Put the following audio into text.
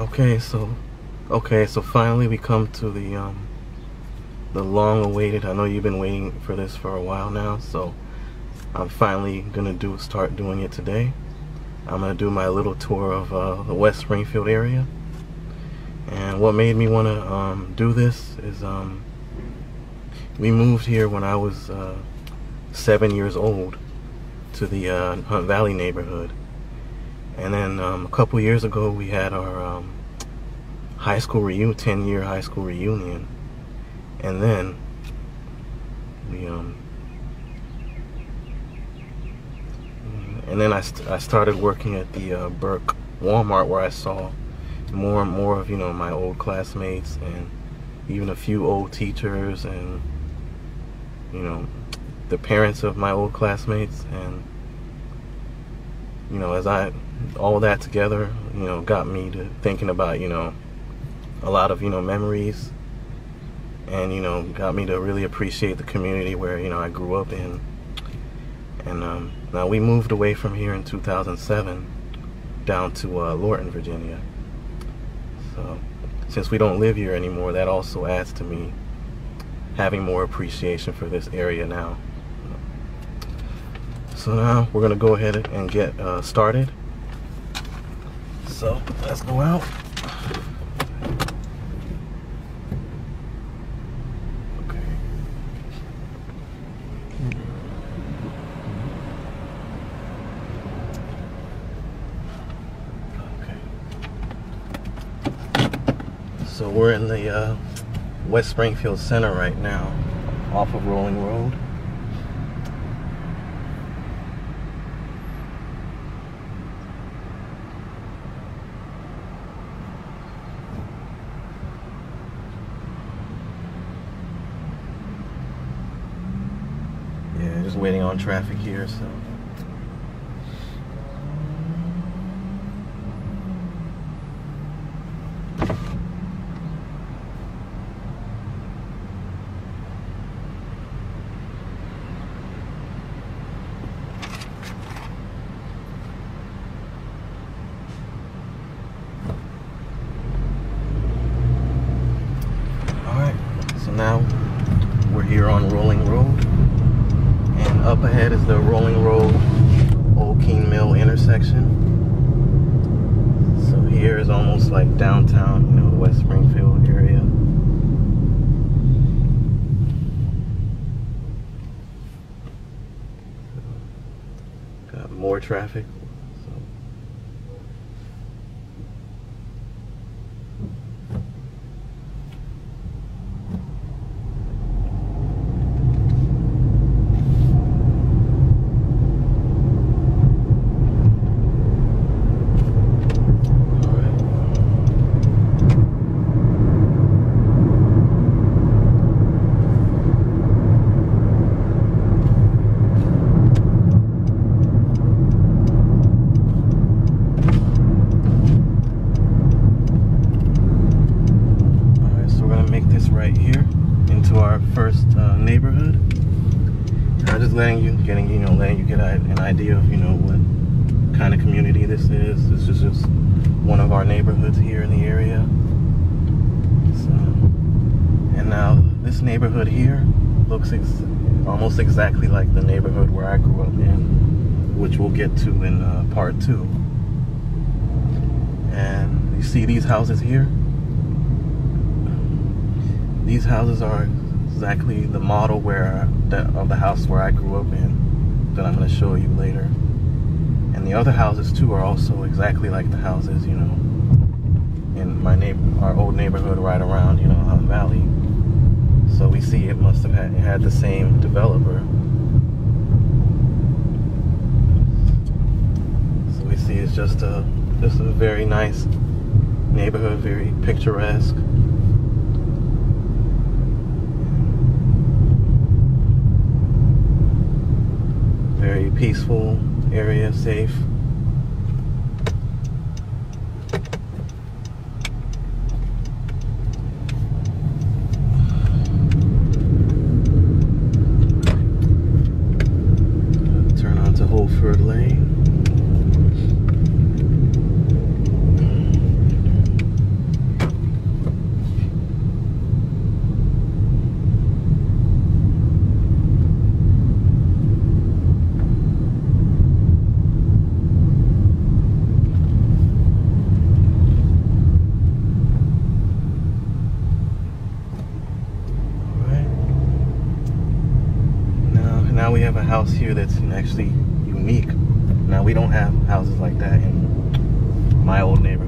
Okay, so okay, so finally we come to the um the long awaited I know you've been waiting for this for a while now, so I'm finally gonna do start doing it today. I'm gonna do my little tour of uh, the West Springfield area. And what made me want to um, do this is um, we moved here when I was uh, seven years old to the uh, Hunt Valley neighborhood. And then um, a couple years ago, we had our um, high school reunion, 10 year high school reunion. And then we, um, and then I, st I started working at the uh, Burke Walmart where I saw more and more of, you know, my old classmates and even a few old teachers and, you know, the parents of my old classmates and you know as I all that together you know got me to thinking about you know a lot of you know memories and you know got me to really appreciate the community where you know I grew up in. And um, now we moved away from here in 2007 down to uh, Lorton Virginia. So since we don't live here anymore that also adds to me having more appreciation for this area now so now we're gonna go ahead and get uh, started. So let's go out. Okay. Okay. So we're in the uh, West Springfield Center right now, off of Rolling Road. Just waiting on traffic here, so. Alright, so now we're here on Rolling up ahead is the Rolling Road Old Keene Mill intersection. So here is almost like downtown, you know, West Springfield area. Got more traffic. So. All right. Alright, so we're gonna make this right here into our first uh, neighborhood. I'm just letting you, getting you know, letting you get an idea of you know what kind of community this is. This is just one of our neighborhoods here in the area. So, and now this neighborhood here looks ex- almost exactly like the neighborhood where I grew up in, which we'll get to in uh, part two. And you see these houses here? These houses are exactly the model where that of the house where I grew up in that I'm going to show you later. And the other houses too are also exactly like the houses, you know, in my neighbor, our old neighborhood right around, you know, Valley. So we see it must have had, had the same developer. So we see it's just a just a very nice neighborhood, very picturesque. Very peaceful area, safe. Turn on to Whole Milford Lane. Now, we have a house here that's actually unique. Now we don't have houses like that in my old neighborhood.